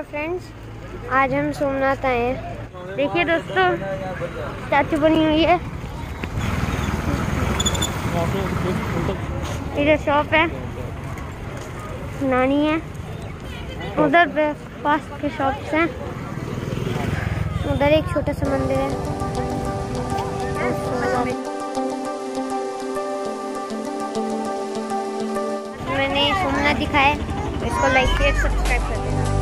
Hello friends, आज हम सोमनाथ आए हैं। देखिए दोस्तों स्टैचू बनी हुई है। इधर शॉप है। नानी है। उधर ब्रेकफास्ट के शॉप्स हैं। उधर एक छोटा सा मंदिर है। मैंने सोमनाथ दिखाया इसको लाइक शेयर सब्सक्राइब कर देना।